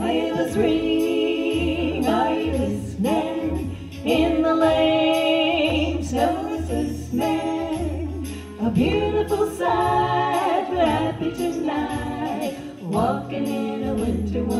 bells ring, are you listening? In the lane, snow is listening. A beautiful sight, we're happy tonight, walking in a winter wonderland.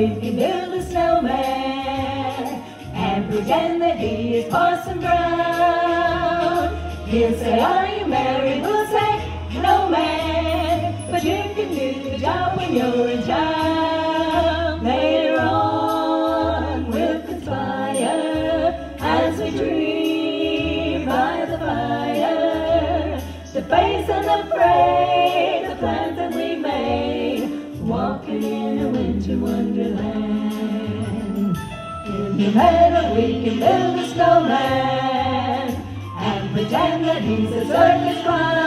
We can build a snowman and pretend that he is Parson Brown. He'll say, are you married? We'll say, no man, but you can do the job when you're in town. Later on we'll conspire as we dream by the fire to face unafraid in a winter wonderland. In the meadow we can build a snowman and pretend that he's a circus clown.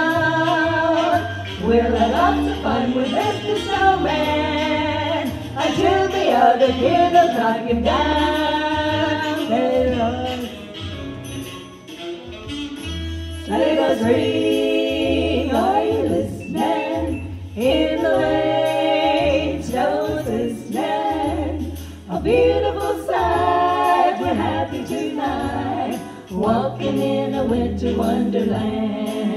We'll have lots of fun with Mr. Snowman until the other kid will knock him down. Later on. Sleigh bells ring, beautiful sight. We're happy tonight, walking in a winter wonderland.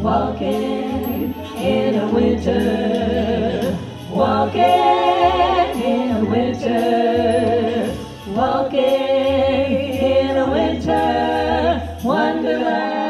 Walking in a winter, walking in a winter, walking in a winter wonderland.